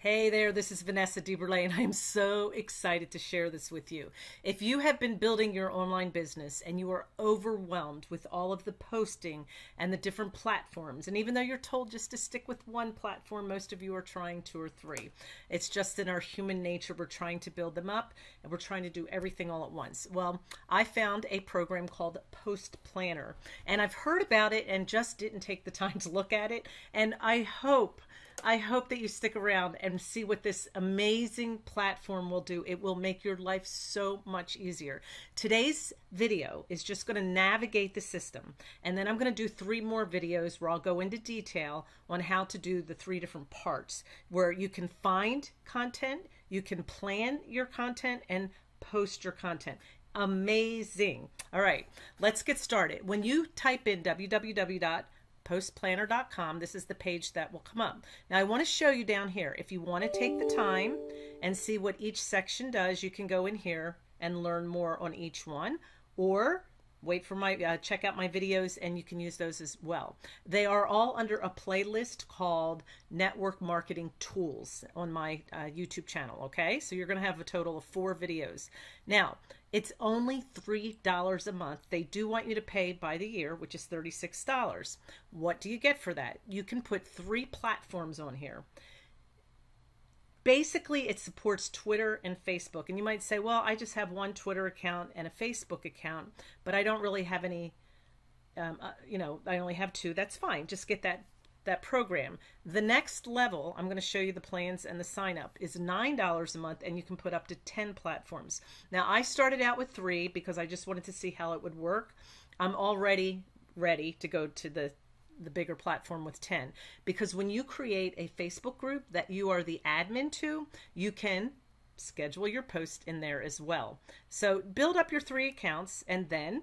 Hey there, this is Vanessa DeBurlet, and I am so excited to share this with you. If you have been building your online business and you are overwhelmed with all of the posting and the different platforms, and even though you're told just to stick with one platform, most of you are trying two or three. It's just in our human nature, we're trying to build them up and we're trying to do everything all at once. Well, I found a program called Post Planner, and I've heard about it and just didn't take the time to look at it. And I hope I hope that you stick around and see what this amazing platform will do. It will make your life so much easier. Today's video is just going to navigate the system, and then I'm going to do three more videos where I'll go into detail on how to do the three different parts where you can find content, you can plan your content, and post your content amazing. All right, let's get started. When you type in www postplanner.com. This is the page that will come up. Now I want to show you down here. If you want to take the time and see what each section does, you can go in here and learn more on each one or wait for my uh, check out my videos and you can use those as well they are all under a playlist called network marketing tools on my uh, youtube channel okay so you're going to have a total of four videos now it's only $3 a month. They do want you to pay by the year, which is $36. What do you get for that? You can put three platforms on here. Basically, it supports Twitter and Facebook. And you might say, well, I just have one Twitter account and a Facebook account, but I don't really have any, um, uh, you know, I only have two. That's fine. Just get that that program. The next level, I'm going to show you the plans and the sign up, is $9 a month and you can put up to 10 platforms. Now, I started out with three because I just wanted to see how it would work. I'm already ready to go to the the bigger platform with 10 because when you create a Facebook group that you are the admin to, you can schedule your post in there as well. So build up your three accounts and then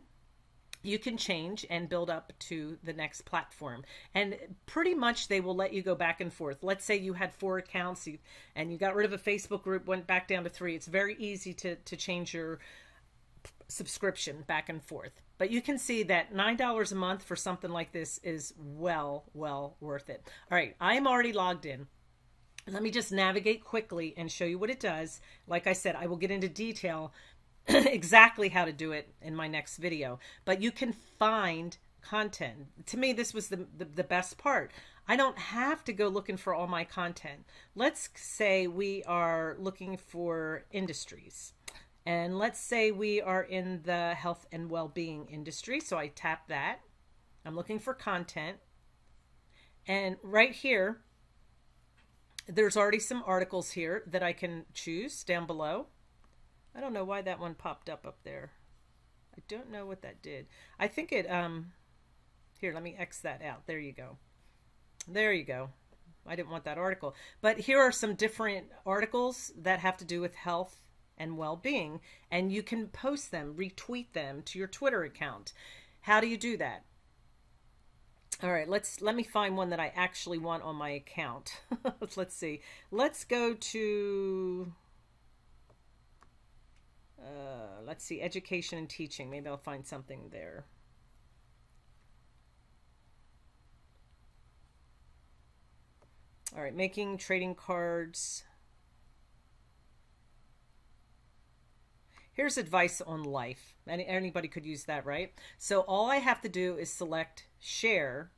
you can change and build up to the next platform. And pretty much they will let you go back and forth. Let's say you had four accounts and you got rid of a Facebook group, went back down to three. It's very easy to, to change your subscription back and forth. But you can see that $9 a month for something like this is well, well worth it. All right, I'm already logged in. Let me just navigate quickly and show you what it does. Like I said, I will get into detail exactly how to do it in my next video, but you can find content. To me, this was the, the, the, best part. I don't have to go looking for all my content. Let's say we are looking for industries. And let's say we are in the health and well-being industry. So I tap that. I'm looking for content. And right here, there's already some articles here that I can choose down below. I don't know why that one popped up up there. I don't know what that did. I think it, um, here, let me X that out. There you go. There you go. I didn't want that article. But here are some different articles that have to do with health and well-being, and you can post them, retweet them to your Twitter account. How do you do that? All right, let's let me find one that I actually want on my account. let's see. Let's go to uh, let's see, education and teaching. Maybe I'll find something there. All right, making trading cards. Here's advice on life. Any, anybody could use that, right? So all I have to do is select share,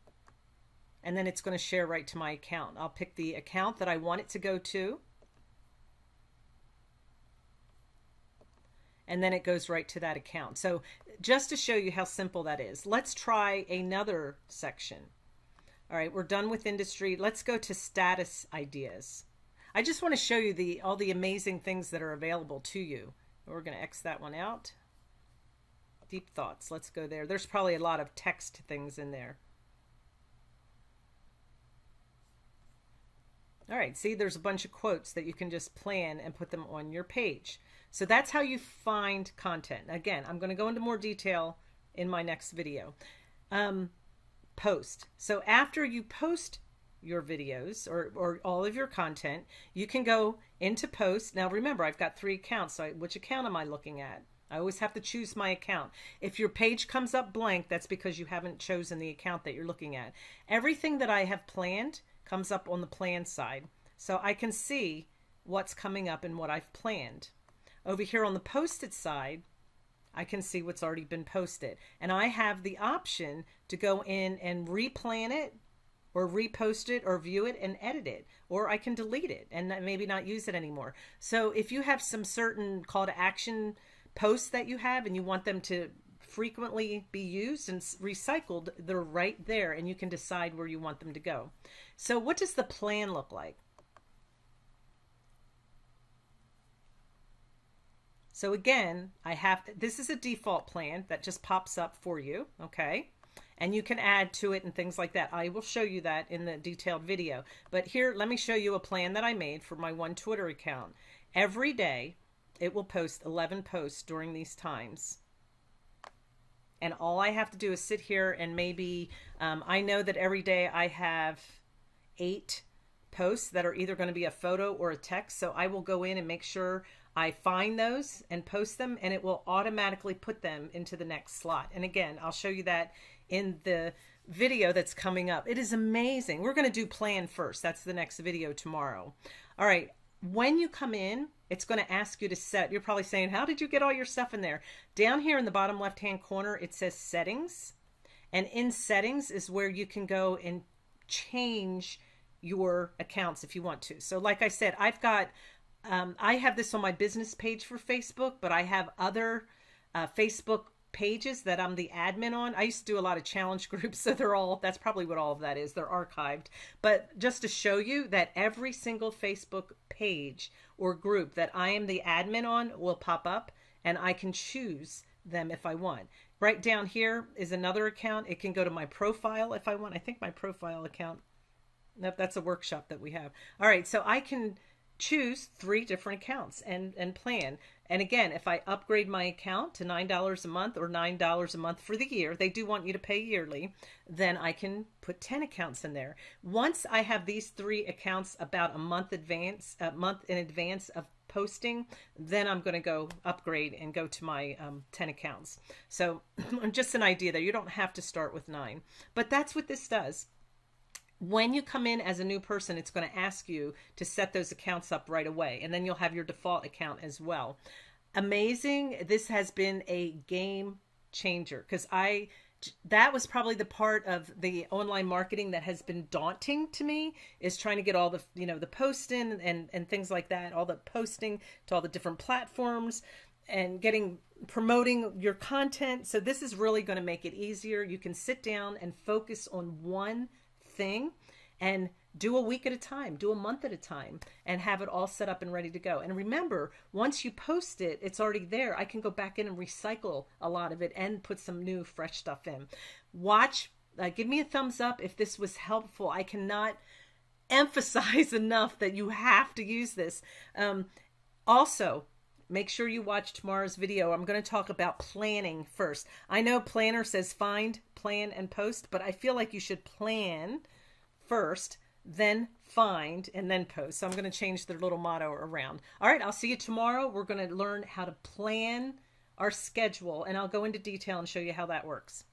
and then it's going to share right to my account. I'll pick the account that I want it to go to. and then it goes right to that account. So just to show you how simple that is, let's try another section. All right, we're done with industry. Let's go to status ideas. I just want to show you the all the amazing things that are available to you. We're going to X that one out. Deep thoughts. Let's go there. There's probably a lot of text things in there. All right, see, there's a bunch of quotes that you can just plan and put them on your page. So that's how you find content. Again, I'm going to go into more detail in my next video. Um, post. So after you post your videos or, or all of your content, you can go into post. Now remember, I've got three accounts. So I, which account am I looking at? I always have to choose my account. If your page comes up blank, that's because you haven't chosen the account that you're looking at. Everything that I have planned comes up on the plan side. So I can see what's coming up and what I've planned. Over here on the posted side, I can see what's already been posted. And I have the option to go in and replan it or repost it or view it and edit it. Or I can delete it and maybe not use it anymore. So if you have some certain call to action posts that you have and you want them to frequently be used and recycled, they're right there and you can decide where you want them to go. So what does the plan look like? So again, I have, this is a default plan that just pops up for you, okay? And you can add to it and things like that. I will show you that in the detailed video. But here, let me show you a plan that I made for my one Twitter account. Every day, it will post 11 posts during these times. And all I have to do is sit here and maybe, um, I know that every day I have eight posts that are either going to be a photo or a text. So I will go in and make sure I find those and post them and it will automatically put them into the next slot. And again, I'll show you that in the video that's coming up. It is amazing. We're going to do plan first. That's the next video tomorrow. All right. When you come in, it's going to ask you to set. You're probably saying, how did you get all your stuff in there? Down here in the bottom left-hand corner, it says settings. And in settings is where you can go and change your accounts if you want to. So like I said, I've got um, I have this on my business page for Facebook, but I have other uh, Facebook pages that I'm the admin on. I used to do a lot of challenge groups, so they're all, that's probably what all of that is. They're archived. But just to show you that every single Facebook page or group that I am the admin on will pop up and I can choose them if I want. Right down here is another account. It can go to my profile if I want. I think my profile account, nope, that's a workshop that we have. All right, so I can choose three different accounts and, and plan. And again, if I upgrade my account to $9 a month or $9 a month for the year, they do want you to pay yearly, then I can put 10 accounts in there. Once I have these three accounts about a month advance, a month in advance of posting, then I'm going to go upgrade and go to my um, 10 accounts. So just an idea there. You don't have to start with nine, but that's what this does when you come in as a new person, it's going to ask you to set those accounts up right away. And then you'll have your default account as well. Amazing. This has been a game changer because I that was probably the part of the online marketing that has been daunting to me is trying to get all the you know the posting and and things like that all the posting to all the different platforms and getting promoting your content so this is really going to make it easier you can sit down and focus on one thing and do a week at a time, do a month at a time, and have it all set up and ready to go. And remember, once you post it, it's already there. I can go back in and recycle a lot of it and put some new, fresh stuff in. Watch, uh, give me a thumbs up if this was helpful. I cannot emphasize enough that you have to use this. Um, also, make sure you watch tomorrow's video. I'm going to talk about planning first. I know planner says find, plan, and post, but I feel like you should plan first, then find, and then post. So I'm going to change their little motto around. All right, I'll see you tomorrow. We're going to learn how to plan our schedule, and I'll go into detail and show you how that works.